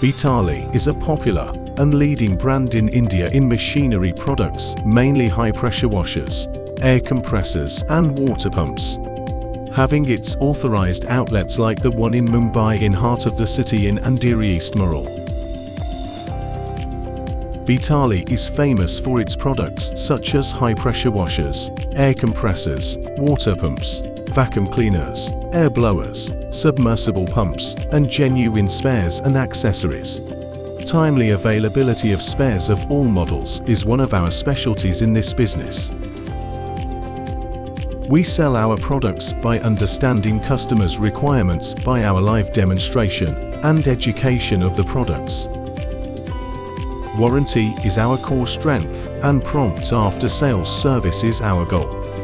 Beatali is a popular and leading brand in India in machinery products, mainly high-pressure washers, air compressors and water pumps. Having its authorized outlets like the one in Mumbai in heart of the city in Andheri East Marol. Bitali is famous for its products such as high-pressure washers, air compressors, water pumps, vacuum cleaners, air blowers, submersible pumps, and genuine spares and accessories. Timely availability of spares of all models is one of our specialties in this business. We sell our products by understanding customers' requirements by our live demonstration and education of the products. Warranty is our core strength and prompt after-sales service is our goal.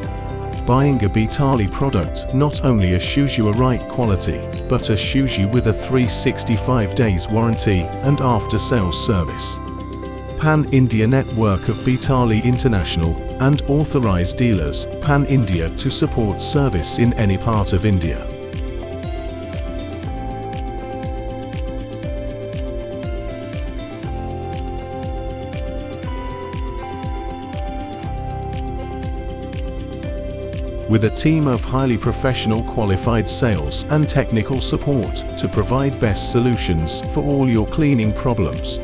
Buying a Beatali product not only assures you a right quality, but assures you with a 365 days warranty and after-sales service. Pan-India network of Beatali International and authorized dealers Pan-India to support service in any part of India. With a team of highly professional qualified sales and technical support to provide best solutions for all your cleaning problems.